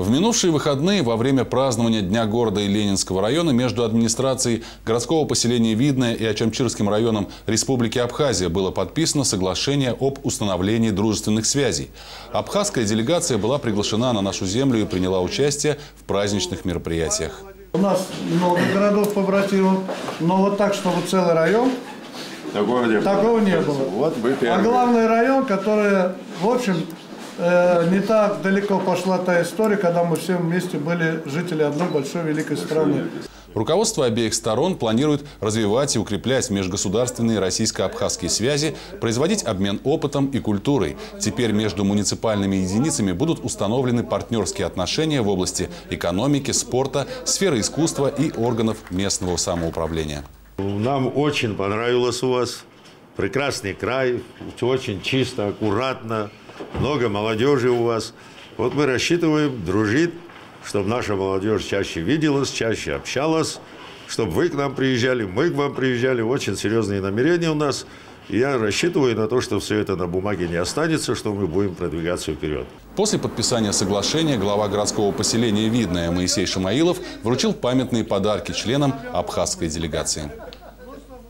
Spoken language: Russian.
В минувшие выходные во время празднования Дня города и Ленинского района между администрацией городского поселения Видное и Ачамчирским районом Республики Абхазия было подписано соглашение об установлении дружественных связей. Абхазская делегация была приглашена на нашу землю и приняла участие в праздничных мероприятиях. У нас много городов побратимов, но вот так, чтобы целый район, Такого не было. такого не было. Вот вы А главный район, который, в общем, э, не так далеко пошла та история, когда мы все вместе были жители одной большой великой страны. Руководство обеих сторон планирует развивать и укреплять межгосударственные российско-абхазские связи, производить обмен опытом и культурой. Теперь между муниципальными единицами будут установлены партнерские отношения в области экономики, спорта, сферы искусства и органов местного самоуправления. Нам очень понравилось у вас. Прекрасный край, очень чисто, аккуратно, много молодежи у вас. Вот мы рассчитываем дружить, чтобы наша молодежь чаще виделась, чаще общалась, чтобы вы к нам приезжали, мы к вам приезжали. Очень серьезные намерения у нас. Я рассчитываю на то, что все это на бумаге не останется, что мы будем продвигаться вперед. После подписания соглашения глава городского поселения «Видное» Моисей Шамаилов вручил памятные подарки членам абхазской делегации.